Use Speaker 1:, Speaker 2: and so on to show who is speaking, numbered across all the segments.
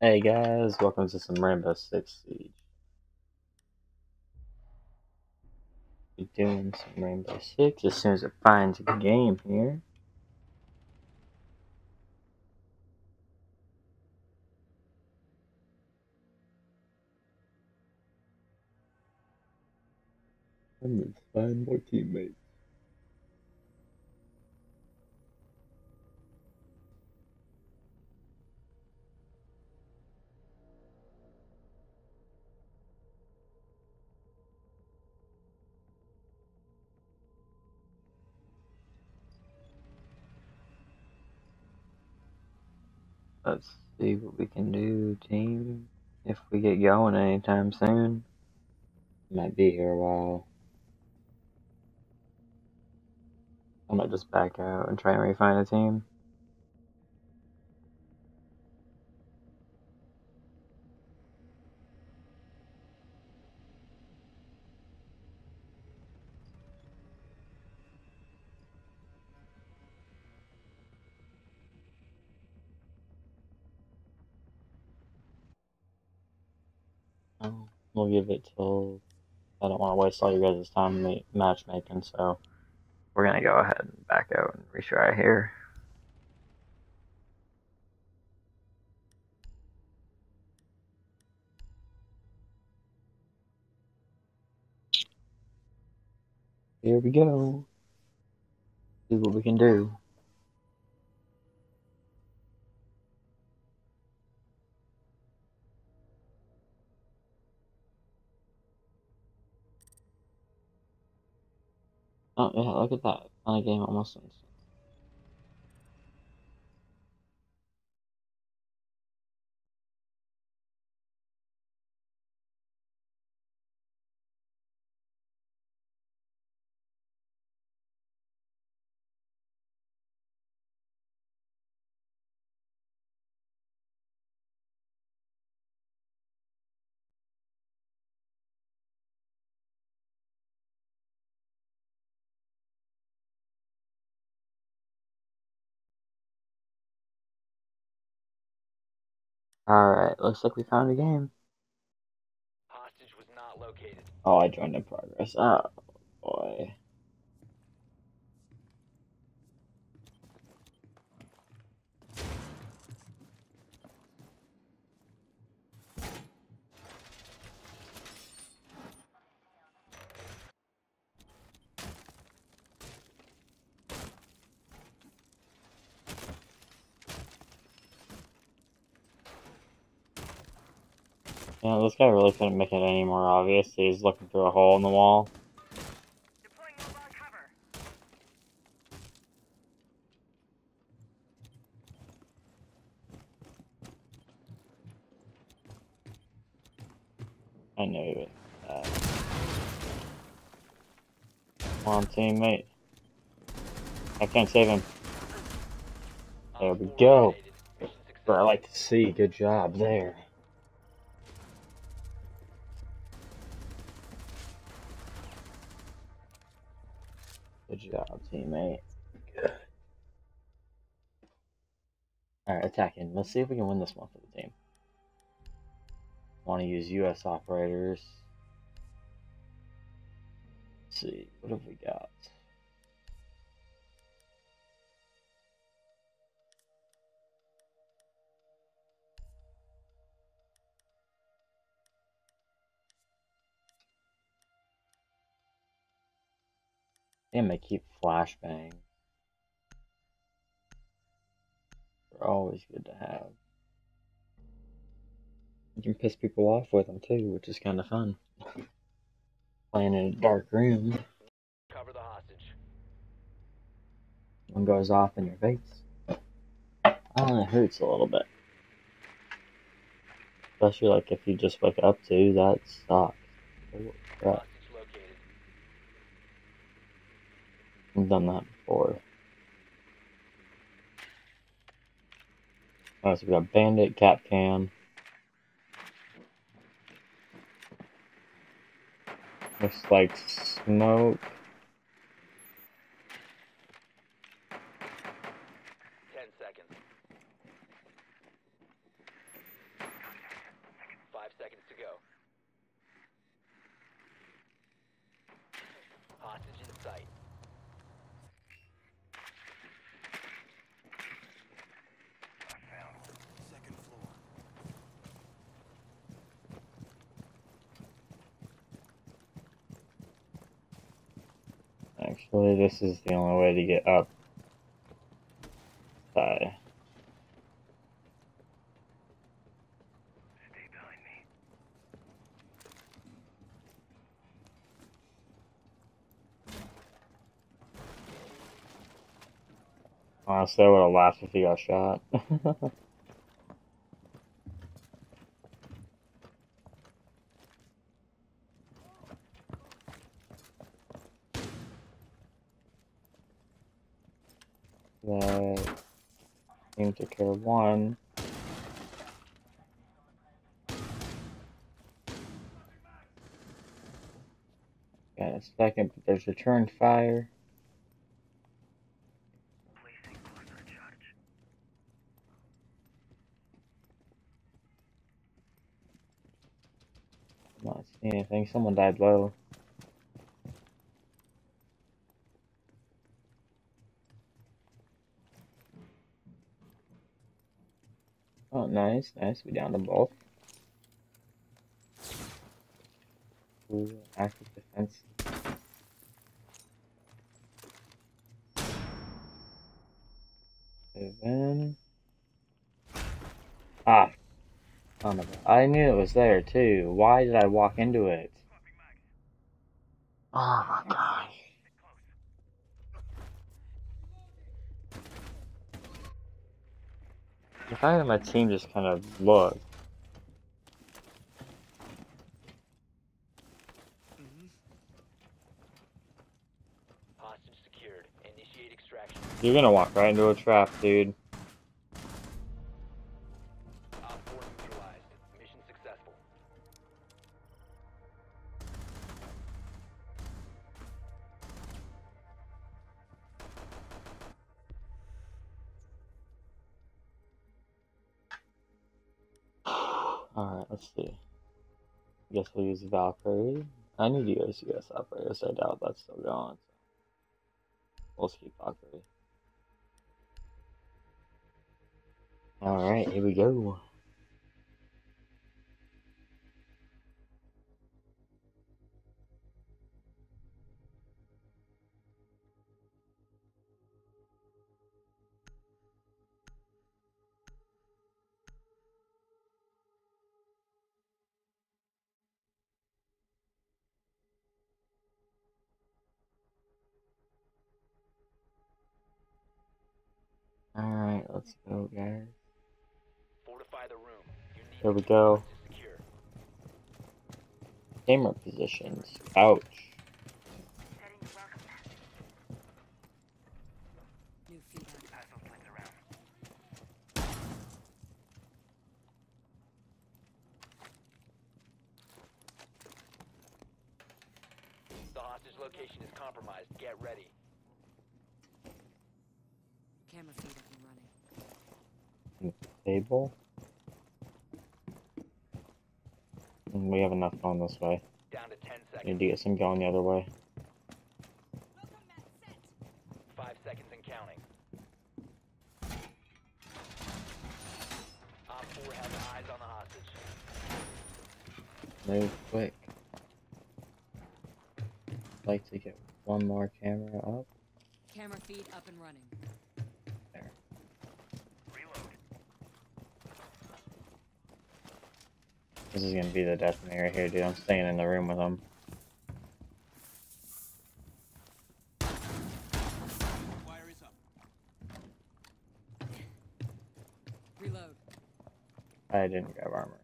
Speaker 1: Hey guys, welcome to some Rainbow Six Siege. We're doing some Rainbow Six as soon as it finds a game here. I'm gonna find more teammates. Let's see what we can do, team. If we get going anytime soon. Might be here a while. I might just back out and try and refine a team. We'll give it till. I don't want to waste all you guys' time ma- matchmaking, so we're gonna go ahead and back out and retry here. Here we go. See what we can do. Oh yeah, look at that. A game almost instant. Alright, looks like we found a game.
Speaker 2: Hostage was not located.
Speaker 1: Oh, I joined in progress. Oh boy. Yeah, this guy really couldn't make it any more obvious. He's looking through a hole in the wall.
Speaker 2: Deploying mobile cover.
Speaker 1: I knew it. Uh, come on, teammate. I can't save him. There we go. But I like to see. Good job there. Good job, teammate. Good. Alright, attacking. Let's see if we can win this one for the team. Want to use US operators. Let's see, what have we got? Damn, they keep flashbang. They're always good to have. You can piss people off with them too, which is kind of fun. Playing in a dark room,
Speaker 2: Cover the hostage.
Speaker 1: one goes off in your face. Oh, it hurts a little bit. Especially like if you just wake up to that sucks. Holy crap.
Speaker 2: Hostage located.
Speaker 1: I've done that before. Alright, so we got Bandit, Cap Cam. Looks like smoke.
Speaker 2: Ten seconds.
Speaker 1: Actually, this is the only way to get up.
Speaker 2: Me.
Speaker 1: Honestly, I would have laughed if he got shot. that team took care of one. Got a second, but there's return fire. Not seeing anything. Someone died low. Nice, nice. We down to both. Ooh, active defense. Seven. Ah, son of a- I knew it was there too. Why did I walk into it? Oh my gosh. The fact that my team just kind of looked.
Speaker 2: Hostage secured. Initiate extraction.
Speaker 1: You're gonna walk right into a trap, dude. Use Valkyrie. I need to use US operators. I doubt that's still going. So. We'll keep Valkyrie. Alright, here we go. Let's go, guys.
Speaker 2: Fortify the room. You
Speaker 1: Here we go.
Speaker 2: secure.
Speaker 1: Camera positions. Ouch.
Speaker 3: New feedback.
Speaker 2: Pass those flames around. The hostage location is compromised. Get ready.
Speaker 3: Camera feed up and running.
Speaker 1: Table. And we have enough going this way.
Speaker 2: Down to 10 seconds.
Speaker 1: Need to get some going the other way.
Speaker 2: Five seconds and counting. OPFOR has eyes on the hostage.
Speaker 1: Move quick. like to get one more camera up.
Speaker 3: Camera feed up and running.
Speaker 1: There.
Speaker 2: Reload.
Speaker 1: This is gonna be the death of me right here, dude. I'm staying in the room with him.
Speaker 4: Wire is up.
Speaker 3: Reload.
Speaker 1: I didn't grab armor.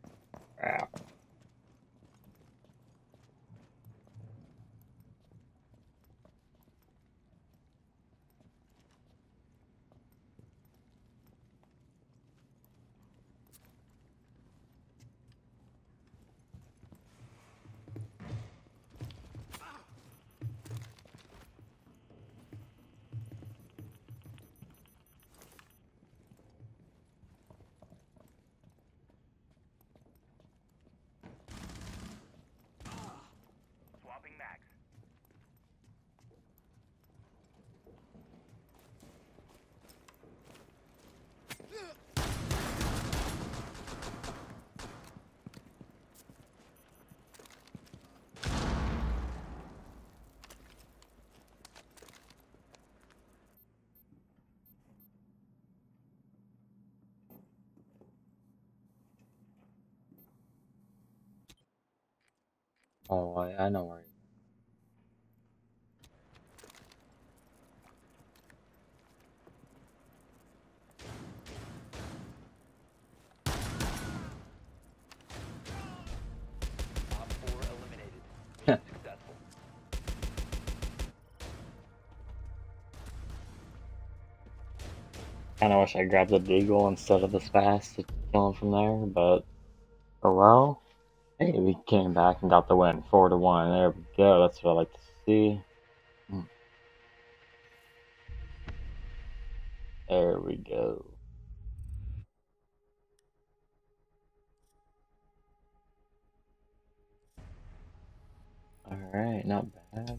Speaker 1: Crap. Oh, I, I know where.
Speaker 2: OPFOR eliminated. Successful.
Speaker 1: Kind of wish I grabbed the deagle instead of the spaz to kill him from there, but oh well. Hey, we came back and got the win, four to one. There we go. That's what I like to see. There we go. All right, not bad.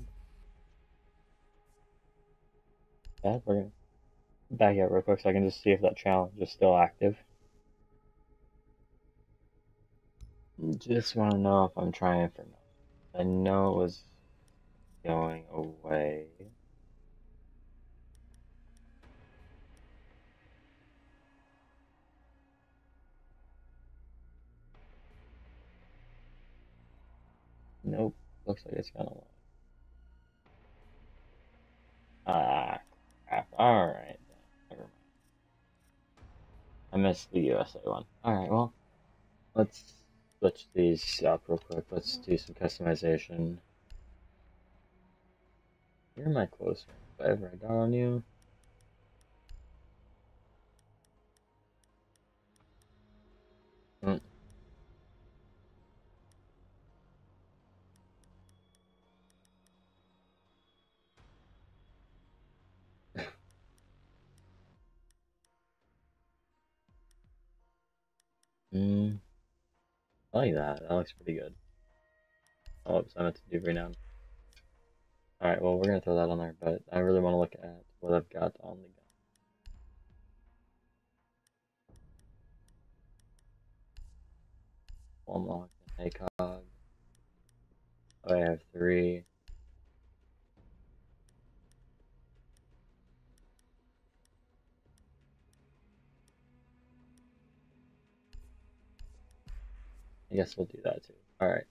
Speaker 1: Bad. We're gonna back out real quick so I can just see if that challenge is still active. Just want to know if I'm trying for now. I know it was going away. Nope. Looks like it's gonna. Ah, crap. Alright. Never mind. I missed the USA one. Alright, well, let's switch these up real quick. Let's do some customization. You're my closer. If I got on you. Like that. That looks pretty good. Oh, oops, I meant to do renown. Alright, well, we're gonna throw that on there, but I really want to look at what I've got on the gun. One lock ACOG. Oh, I have three. I guess we'll do that too. Alright.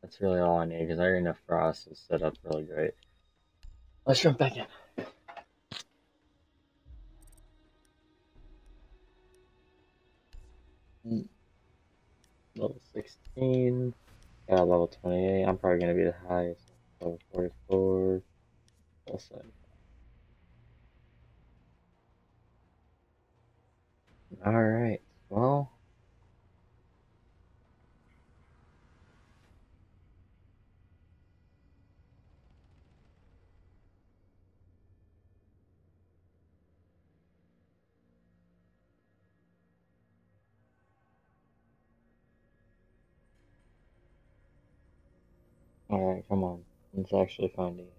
Speaker 1: That's really all I need because I already know Frost is set up really great. Let's jump back in. Mm. Level 16. Got level 28. I'm probably going to be the highest. Level 44. Level 7. Alright. Well. Alright, come on. Let's actually find it.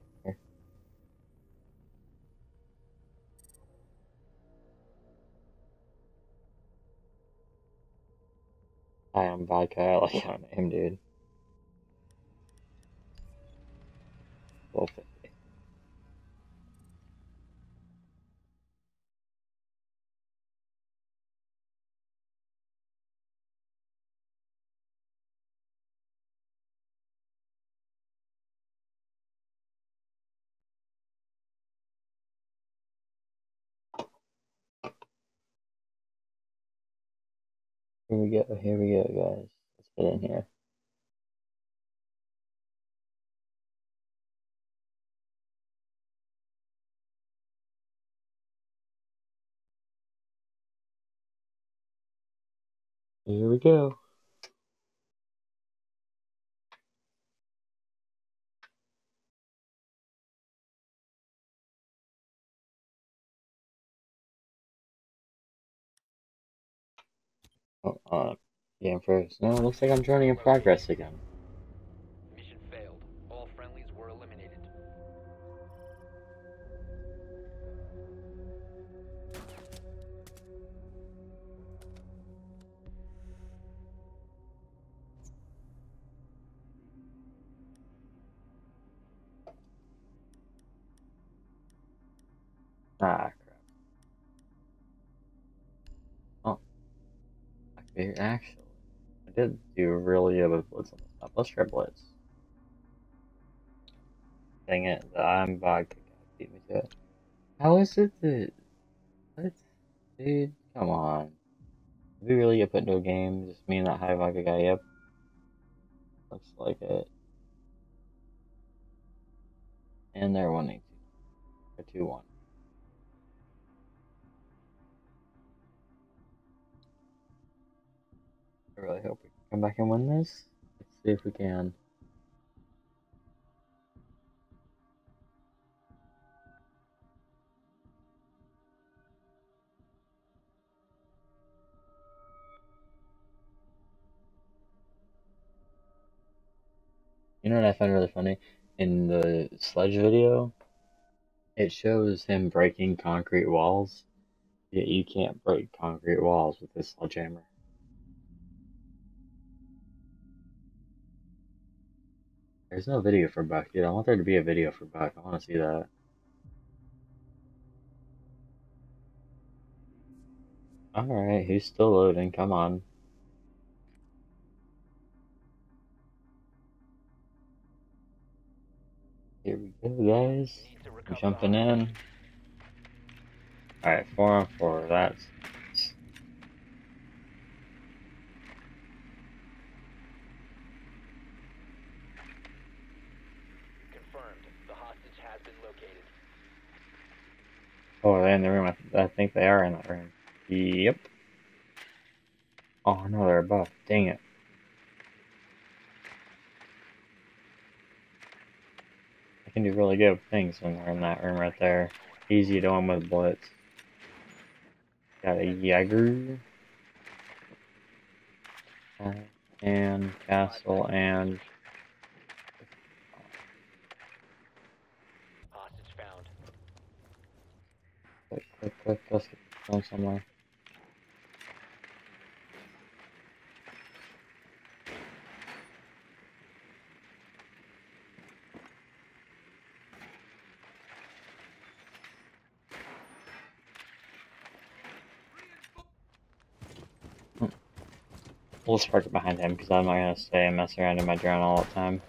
Speaker 1: Hi, I'm Vodka. I like your name, dude. Twelve Here we go. Here we go, guys. Let's get in here. Here we go. Oh, uh, game first. No, it looks like I'm joining in progress again. Okay, actually, I did do really good with Blitz on this map. Let's try Blitz. Dang it, the I'm vodka beat me to it. How is it that. What? Dude, come on. Did we really get put into a game? Just me and that high vodka guy? Yep. Looks like it. And they're winning. Or 2 1. I really hope we can come back and win this. Let's see if we can. You know what I find really funny? In the sledge video, it shows him breaking concrete walls. Yet you can't break concrete walls with this sledgehammer. There's no video for Buck, dude. I want there to be a video for Buck. I want to see that. Alright, who's still loading? Come on. Here we go, guys.
Speaker 2: Needs to
Speaker 1: I'm jumping in. Alright, four on four. That's.
Speaker 2: Confirmed. The hostage has been located.
Speaker 1: Oh, they're in the room. I, th- I think they are in that room. Yep. Oh no, they're above. Dang it. I can do really good things when they're in that room right there. Easy to win with bullets. Got a Jaeger. And castle and
Speaker 2: Hostage found.
Speaker 1: Quick. Let's get going somewhere. Hmm. We'll just park it behind him because I'm not gonna stay and mess around in my drone all the time.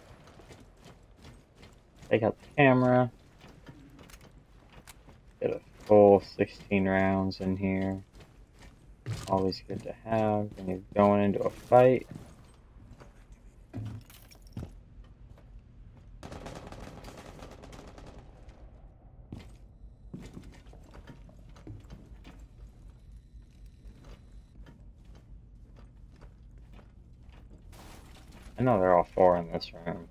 Speaker 1: Take out the camera. Get a full 16 rounds in here. Always good to have when you're going into a fight. I know they're all four in this room.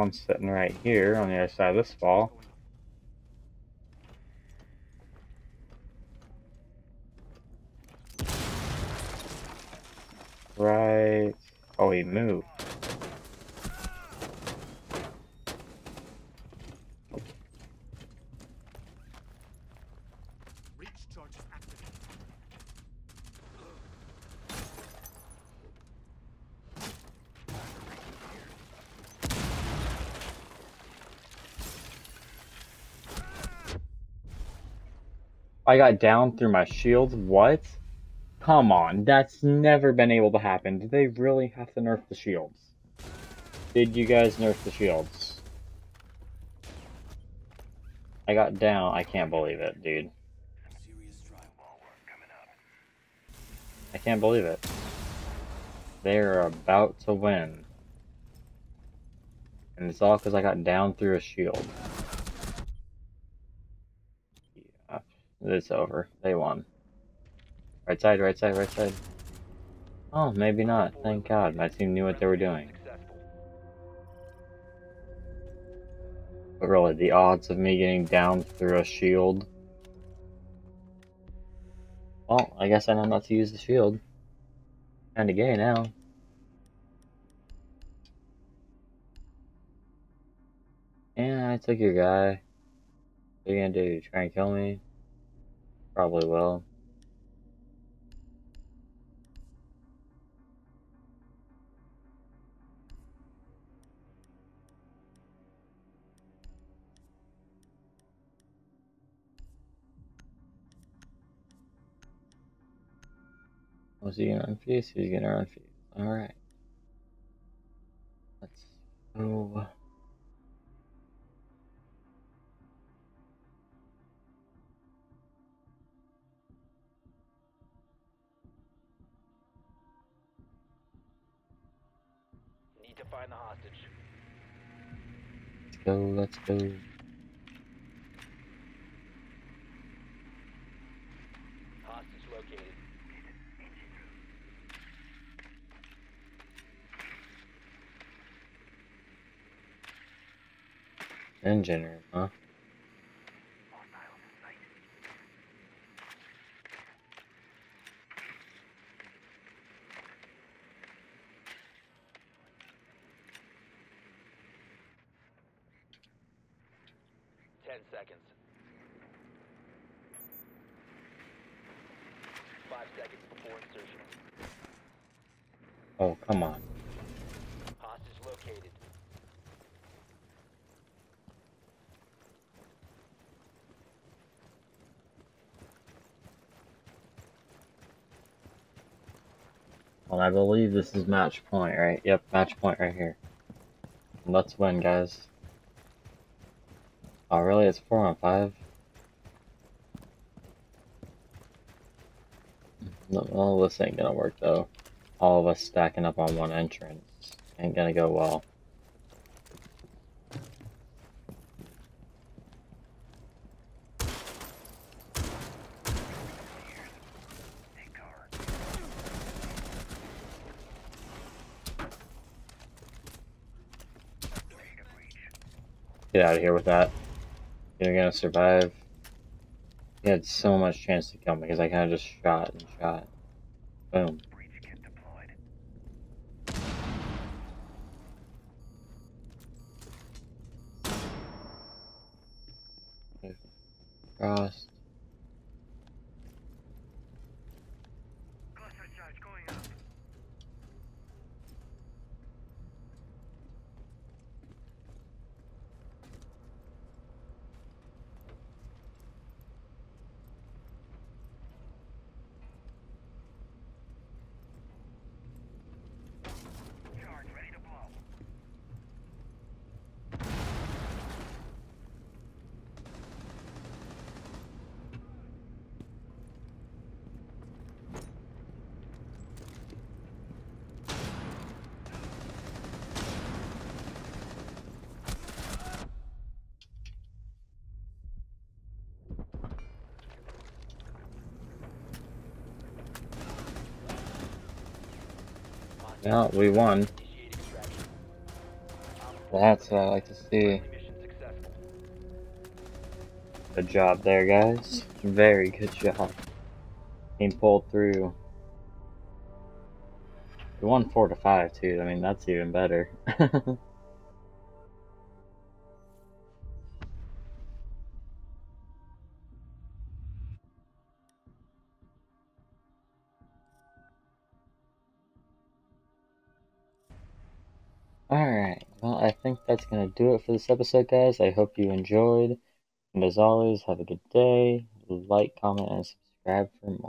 Speaker 1: One sitting right here on the other side of this wall. Right. Oh, he moved. I got down through my shield. What? Come on, that's never been able to happen. Did they really have to nerf the shields? Did you guys nerf the shields? I got down. I can't believe it, dude. I can't believe it. They're about to win. And it's all because I got down through a shield. Yeah, it's over. They won. Right side, right side, right side. Oh, maybe not. Thank God. My team knew what they were doing. But really, the odds of me getting down through a shield. Well, I guess I know not to use the shield. Kinda gay now. Yeah, I took your guy. What are you gonna do? Try and kill me? Probably will. Was he gonna unfuse? He was gonna unfuse. Alright. Let's go. Go, let's go.
Speaker 2: Hostage located.
Speaker 1: Engine room, huh?
Speaker 2: 10 seconds. Five seconds before insertion.
Speaker 1: Oh, come on.
Speaker 2: Hostage located.
Speaker 1: Well, I believe this is match point, right? Yep, match point right here. Let's win, guys. Oh, really? It's 4 on 5? No, this ain't gonna work, though. All of us stacking up on one entrance. Ain't gonna go well. Get out of here with that. You're gonna survive. He had so much chance to kill me because I kind of just shot and shot. Boom.
Speaker 4: Breach
Speaker 1: Yeah, we won. That's what I like to see. Good job there, guys. Very good job. Team pulled through. We won four to five too. I mean, that's even better. think that's going to do it for this episode, guys. I hope you enjoyed. And as always, have a good day. Like, comment, and subscribe for more.